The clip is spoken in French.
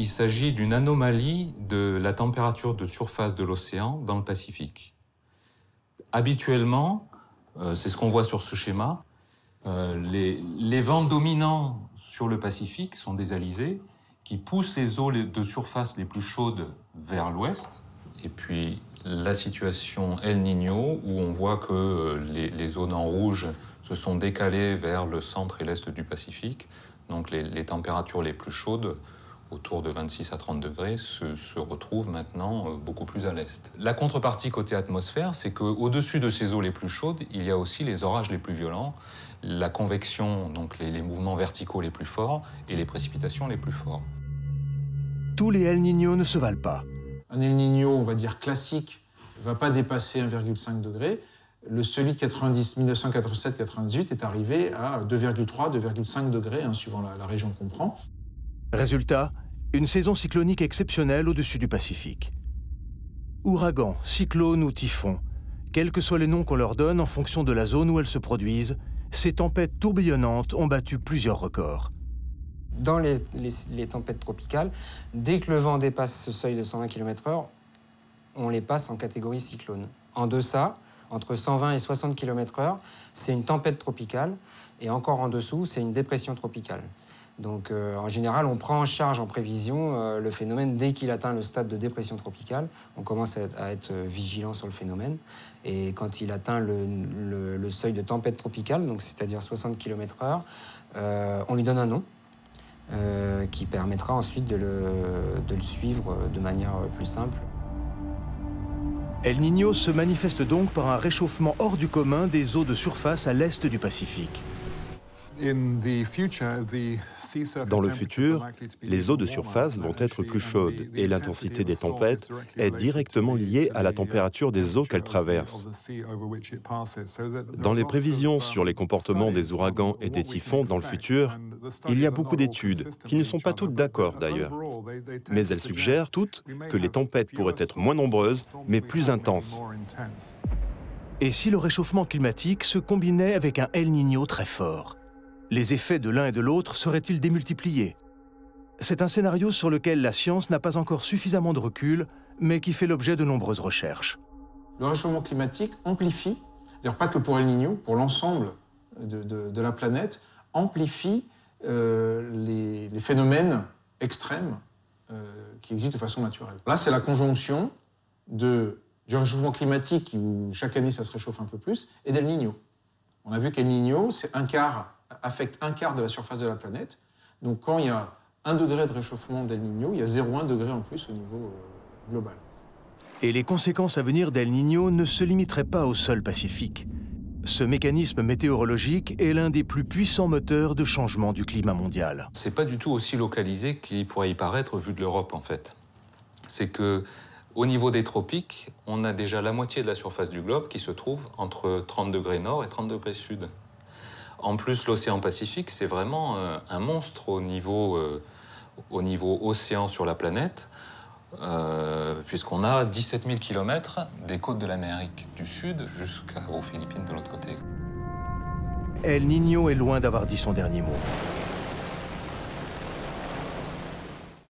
il s'agit d'une anomalie de la température de surface de l'océan dans le Pacifique. Habituellement, euh, c'est ce qu'on voit sur ce schéma, euh, les, vents dominants sur le Pacifique sont des alizés qui poussent les eaux de surface les plus chaudes vers l'ouest. Et puis la situation El Niño, où on voit que euh, les, zones en rouge se sont décalées vers le centre et l'est du Pacifique. Donc les températures les plus chaudes autour de 26 à 30 degrés, se, se retrouve maintenant euh, beaucoup plus à l'est. La contrepartie côté atmosphère, c'est qu'au-dessus de ces eaux les plus chaudes, il y a aussi les orages les plus violents, la convection, donc les, les mouvements verticaux les plus forts, et les précipitations les plus fortes. Tous les El Niño ne se valent pas. Un El Niño, on va dire classique, ne va pas dépasser 1,5 degré. Le celui de 1987-98 est arrivé à 2,3, 2,5 degrés, hein, suivant la, la région qu'on prend. Résultat, une saison cyclonique exceptionnelle au-dessus du Pacifique. Ouragan, cyclone ou typhon, quels que soient les noms qu'on leur donne en fonction de la zone où elles se produisent, ces tempêtes tourbillonnantes ont battu plusieurs records. Dans les, les, les, tempêtes tropicales, dès que le vent dépasse ce seuil de 120 km/h, on les passe en catégorie cyclone. En deçà, entre 120 et 60 km/h, c'est une tempête tropicale, et encore en dessous, c'est une dépression tropicale. Donc euh, en général, on prend en charge en prévision euh, le phénomène dès qu'il atteint le stade de dépression tropicale. On commence à être, être, vigilant sur le phénomène. Et quand il atteint le, seuil de tempête tropicale, c'est-à-dire 60 km/h, euh, on lui donne un nom euh, qui permettra ensuite de le, de le suivre de manière plus simple. El Niño se manifeste donc par un réchauffement hors du commun des eaux de surface à l'est du Pacifique. Dans le futur, les eaux de surface vont être plus chaudes et l'intensité des tempêtes est directement liée à la température des eaux qu'elles traversent. Dans les prévisions sur les comportements des ouragans et des typhons dans le futur, il y a beaucoup d'études, qui ne sont pas toutes d'accord d'ailleurs. Mais elles suggèrent toutes que les tempêtes pourraient être moins nombreuses, mais plus intenses. Et si le réchauffement climatique se combinait avec un El Niño très fort? Les effets de l'un et de l'autre seraient-ils démultipliés? C'est un scénario sur lequel la science n'a pas encore suffisamment de recul, mais qui fait l'objet de nombreuses recherches. Le réchauffement climatique amplifie, d'ailleurs pas que pour El Niño, pour l'ensemble de, la planète, amplifie euh, les, les, phénomènes extrêmes euh, qui existent de façon naturelle. Là, c'est la conjonction de, du réchauffement climatique, où chaque année ça se réchauffe un peu plus, et d'El Niño. On a vu qu'El Niño, c'est un quart affecte un quart de la surface de la planète. Donc quand il y a un degré de réchauffement d'El Niño, il y a 0,1 degré en plus au niveau euh, global. Et les conséquences à venir d'El Niño ne se limiteraient pas au sol Pacifique. Ce mécanisme météorologique est l'un des plus puissants moteurs de changement du climat mondial. C'est pas du tout aussi localisé qu'il pourrait y paraître vu de l'Europe en fait. C'est que au niveau des tropiques, on a déjà la moitié de la surface du globe qui se trouve entre 30 degrés nord et 30 degrés sud. En plus, l'océan Pacifique, c'est vraiment euh, un monstre au niveau, euh, au niveau océan sur la planète, euh, puisqu'on a 17 000 km des côtes de l'Amérique du Sud jusqu'aux Philippines de l'autre côté. El Niño est loin d'avoir dit son dernier mot.